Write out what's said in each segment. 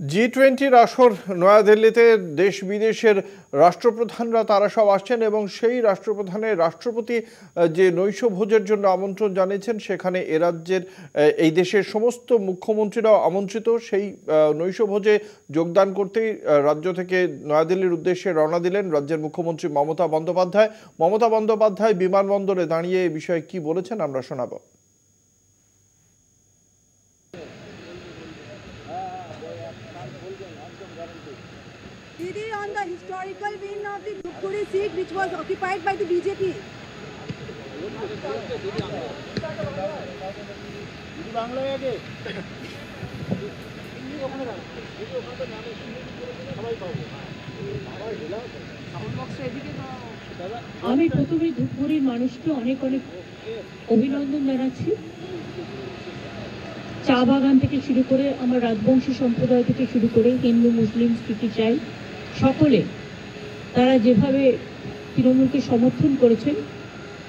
জি টোয়েন্টির আসর নয়াদিল্লিতে দেশ বিদেশের রাষ্ট্রপ্রধানরা তারা সব আসছেন এবং সেই রাষ্ট্রপ্রধানের রাষ্ট্রপতি যে নৈশ ভোজের জন্য আমন্ত্রণ জানিয়েছেন সেখানে এ রাজ্যের এই দেশের সমস্ত মুখ্যমন্ত্রীরাও আমন্ত্রিত। সেই আহ, নৈশ ভোজে যোগদান করতেই রাজ্য থেকে নয়াদিল্লির উদ্দেশ্যে রওনা দিলেন রাজ্যের মুখ্যমন্ত্রী মমতা বন্দ্যোপাধ্যায়। মমতা বন্দ্যোপাধ্যায় বিমানবন্দরে দাঁড়িয়ে এই বিষয়ে কি বলেছেন আমরা শোনাবো। Didi on the historical win of the Dhupguri seat which was occupied by the BJP. আমি প্রথমে ধূপগুড়ির মানুষকে অনেক অনেক অভিনন্দন জানাচ্ছি চা বাগান থেকে শুরু করে আমার রাজবংশী সম্প্রদায় থেকে শুরু করে হিন্দু, মুসলিম স্মৃতি চাই। সকলে তারা যেভাবে তৃণমূলকে সমর্থন করেছেন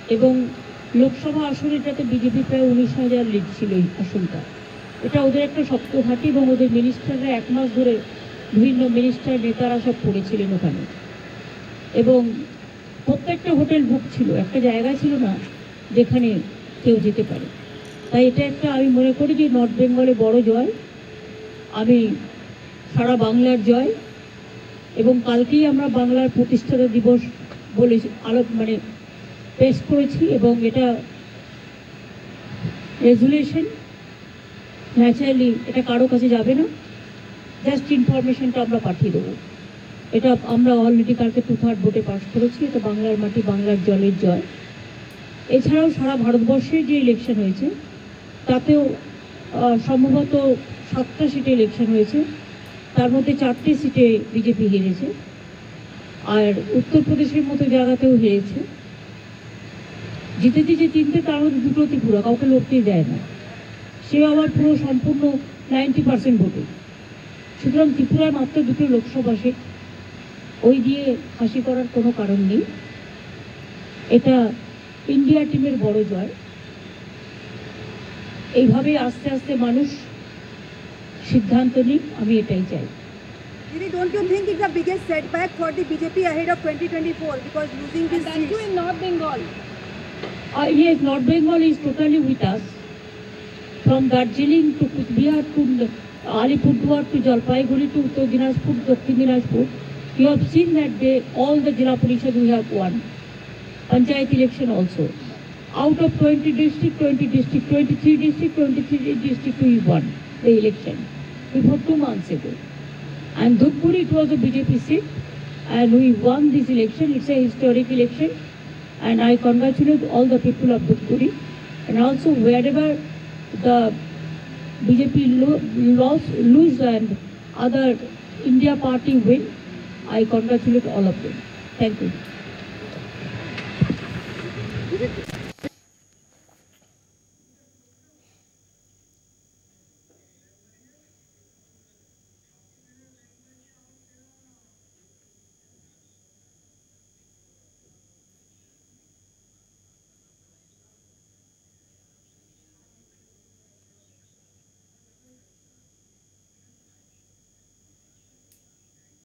এবং লোকসভা আসনে এটাতে বিজেপি প্রায় উনিশ হাজার লিড ছিল এই আসনটা। এটা ওদের একটা শক্ত ঘাঁটি এবং ওদের মিনিস্টাররা এক মাস ধরে বিভিন্ন মিনিস্টার নেতারা সব পড়েছিলেন ওখানে। এবং প্রত্যেকটা হোটেল বুক ছিল। একটা জায়গা ছিল না যেখানে কেউ যেতে পারে। তাই এটা একটা আমি মনে করি যে নর্থ বেঙ্গলে বড় জয়। আমি সারা বাংলার জয়। এবং কালকেই আমরা বাংলার প্রতিষ্ঠাতা দিবস বলে আলোক মানে পেশ করেছি এবং এটা রেজুলেশন ন্যাচারালি এটা কারও কাছে যাবে না। জাস্ট ইনফরমেশনটা আমরা পাঠিয়ে দেবো। এটা আমরা অলরেডি কালকে টু থার্ড ভোটে পাশ করেছি। এটা বাংলার মাটি, বাংলার জলের জয়। এছাড়াও সারা ভারতবর্ষে যে ইলেকশন হয়েছে তাতেও সম্ভবত সাতটা সিটে ইলেকশন হয়েছে। তার মধ্যে চারটে সিটে বিজেপি হেরেছে। আর উত্তরপ্রদেশের মতো জায়গাতেও হেরেছে। জিতেছে যে তিনটে তার মধ্যে দুটো ত্রিপুরা, কাউকে লড়তেই দেয় না। সে আবার পুরো সম্পূর্ণ নাইনটি পার্সেন্ট ভোটে। সুতরাং ত্রিপুরার মাত্র দুটো লোকসভা সিট ওই দিয়ে হাসি করার কোনো কারণ নেই। এটা ইন্ডিয়া টিমের বড় জয়। এইভাবে আস্তে আস্তে মানুষ সিদ্ধান্ত নিক আমি এটাই চাই Didi, don't you think it's the biggest setback for the BJP ahead of 2024 because losing this And that too seat? in North Bengal. Uh, yes, North Bengal is totally with us. From Darjeeling to Kuchbihar to Alipurduar to Jalpaiguri to Uttar Dinajpur, Dakhin Dinajpur, you have seen that they, all the Jila Parishad we have won. Panchayat election also. Out of 20 district, 20 district, 23 district, 23 district we won the election before two months ago. And Dhupguri, it was a BJP seat and we won this election. It's a historic election and I congratulate all the people of Dhupguri and also wherever the BJP lo- lost, lose and other India party win, I congratulate all of them. Thank you.